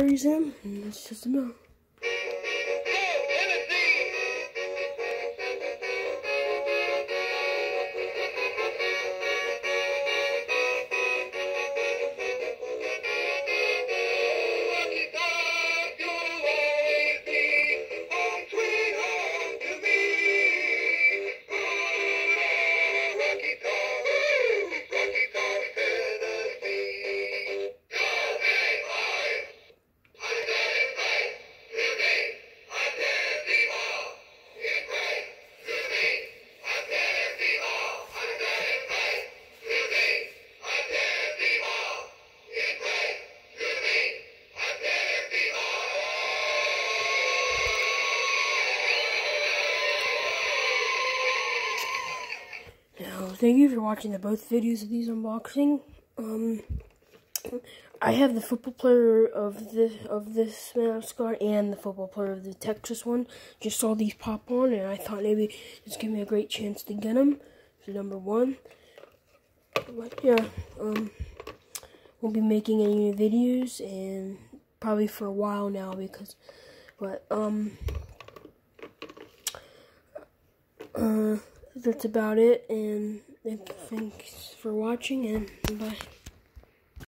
batteries in, and it's just a thank you for watching the both videos of these unboxing. Um, I have the football player of this of this mascot and the football player of the Texas one. Just saw these pop on, and I thought maybe this give me a great chance to get them. So number one. But yeah, um, won't be making any new videos, and probably for a while now because, but um, uh that's about it thanks for watching and bye